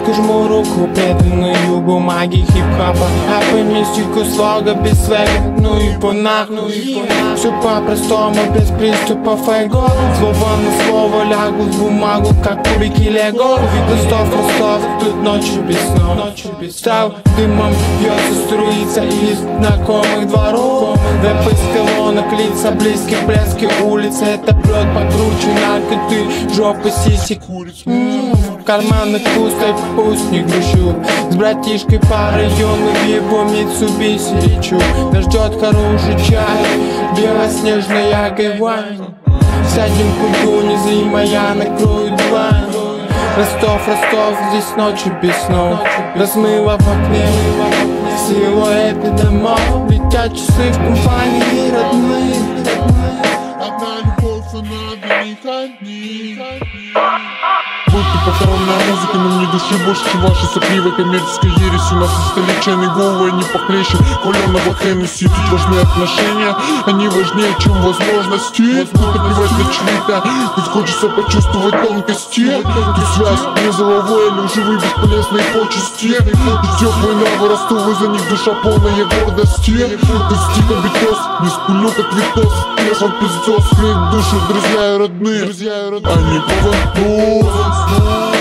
Братку, жму руку Преданную бумаге хип-хопа А по мистику слога без свега Ну и по нахну Все по-простому, без приступов эго Слово на слово лягу в бумагу, как кубики лего. Ростов, Ростов, тут ночью без снов. Став дымом бьется струится из знакомых дворов. Рэп из колонок, лица близких, блески улицы Это прет покруче наркоты, жопы, сиси В карманах пусто, пусть не грущу С братишкой району в его Митсубиси лечу. Нас ждет хороший чай, белоснежная гавань Сядем культу незримая, накроют длань Ростов, Ростов, здесь ночи без снов. Размыло в окне силуэты домов Летят часы в компании родных Одна любовь, одни Будто похоронная музыка, но мне души больше, чем ваша сопливая коммерческая ересь У нас истоличенные головы, не похлеще Хваленного Хеннесси. Тут важны отношения, они важнее, чем возможности. Тут наплевать на чьи-то, тут хочется почувствовать тонкости. Тут связь незаловой или живые бесполезные почести. Тут теплые нравы растут, из-за них душа полная гордости. Тут стиха битос, не скулю как витос. Телефон пиздос, душу, друзья и родные Они поводут